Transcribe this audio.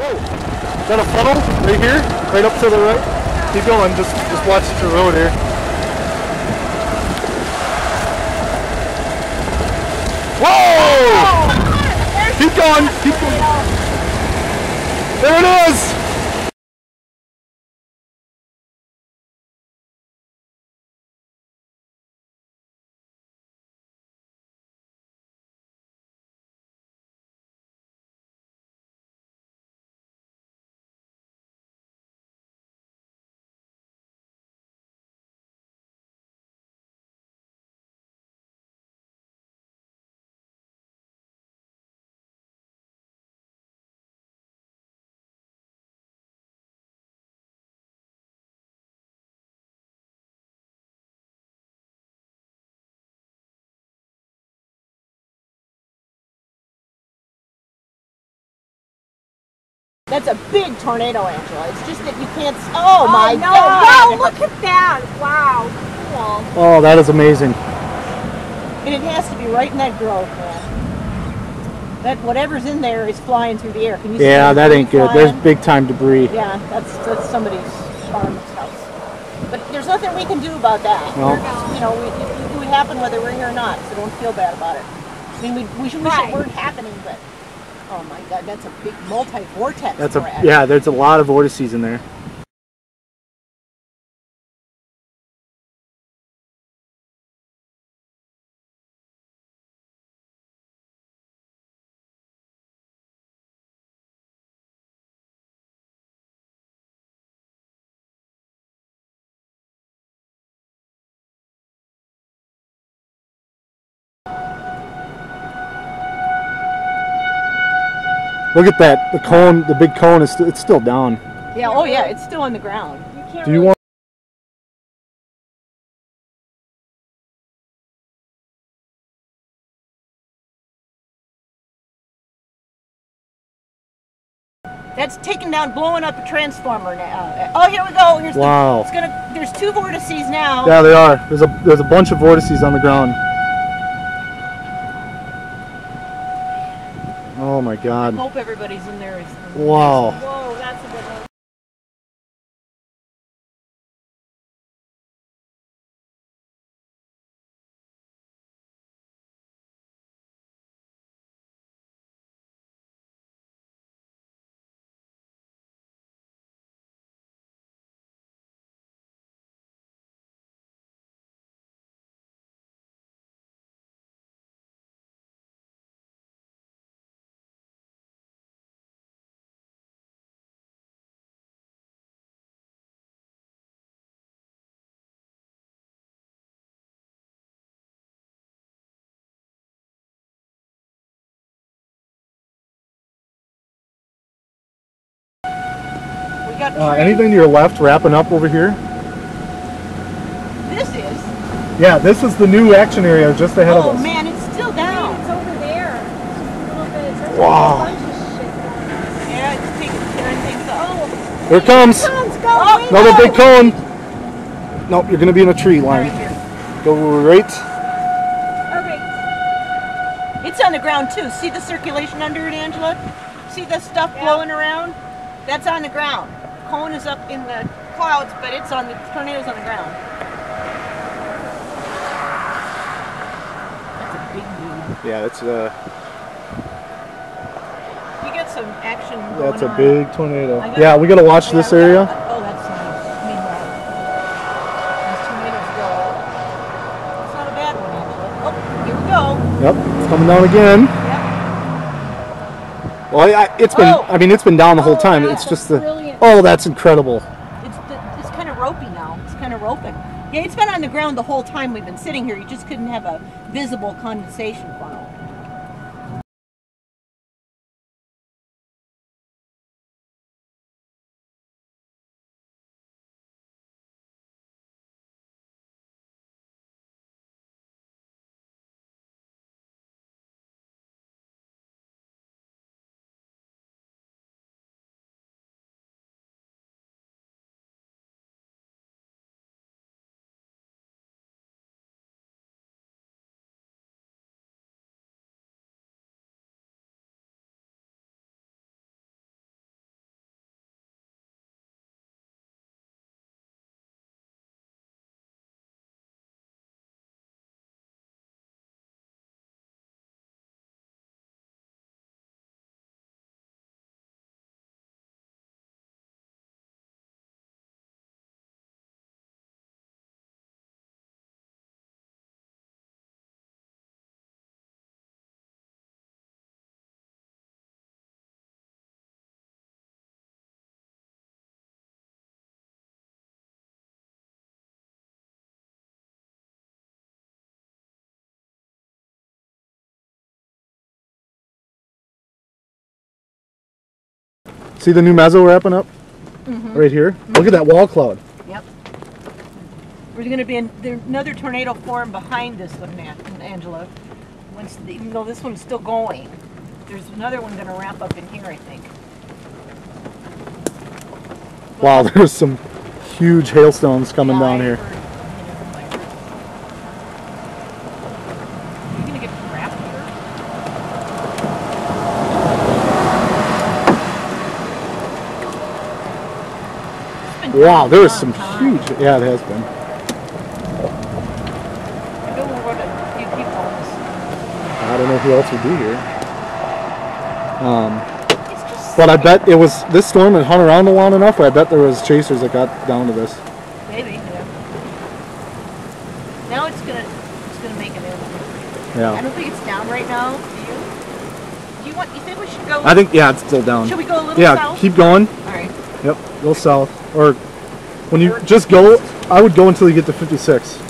Whoa! Is that a funnel right here? Right up to the right? Keep going, just just watch the road here. Whoa! Keep going, keep going. There it is! That's a big tornado, Angela. It's just that you can't. Oh, Oh, my no. God! Wow, look at that. Wow. Cool. Oh, that is amazing. And it has to be right in that grove, man. That whatever's in there is flying through the air. Can you see Yeah, that debris ain't good. There's big time debris. Yeah, that's that's somebody's farm's house. But there's nothing we can do about that. No. We're- You know, we, it, it would happen whether we're here or not, so don't feel bad about it. I mean, we, we should wish Right. it weren't happening, but oh my God, that's a big multi-vortex. That's a yeah. There's a lot of vortices in there. Look at that. The cone, the big cone is st- it's still down. Yeah. Oh yeah, it's still on the ground. You can't Do you really want? That's taking down, blowing up a transformer now. Uh, oh, here we go. Here's Wow. The, it's gonna. There's two vortices now. Yeah, they are. There's a there's a bunch of vortices on the ground. Oh my God! I Hope everybody's in there. Wow. Whoa, that's a good one. Uh, anything to your left, wrapping up over here? This is. Yeah, this is the new action area just ahead Oh of us. Oh man, it's still Man, down. it's over there. It's just a little bit. There's Wow. a bunch of shit going on. Yeah, it's taking things up. Oh, Here it comes. Tom's go. Oh, wait. Another big cone. Nope, you're gonna be in a tree Right line. here. Go right. Okay. It's on the ground too. See the circulation under it, Angela? See the stuff Yeah. blowing around? That's on the ground. Cone is up in the clouds, but it's on the tornado's on the ground. That's a big dude. Yeah, that's uh, We got some action that's a on. big tornado. I got- Yeah, we gotta watch Yeah, this area. Oh, that's nice. I mean, these tornadoes go. It's not a bad one, actually. Oh, here we go. Yep, it's coming down again. Well, I, I, it's been. Oh. I mean, it's been down the whole Oh, time. wow, It's just the. Oh, that's incredible. It's it's kind of ropey now. It's kind of roping. Yeah, it's been on the ground the whole time we've been sitting here. You just couldn't have a visible condensation funnel. See the new meso wrapping up? Mm-hmm. Right here? Look at that wall cloud. Yep. There's going to be an, there, another tornado form behind this one, An- Angela. Once, even though this one's still going, there's another one going to wrap up in here, I think. Wow, there's some huge hailstones coming down here. heard- I heard. You gonna get wrapped here? It's been Wow, there is some huge. Yeah, it has been. I know we're gonna few people on this. I don't know who else would be here. Um, but I bet it was this storm had hung around a long enough. I bet there was chasers that got down to this. maybe. Yeah. Now it's gonna it's gonna make an end. I don't think it's down right now. Do you? Do you want? You think we should go? I think yeah, it's still down. Should we go a little Yeah, south? keep going. Yep, go south. Or when you just go, I would go until you get to 56.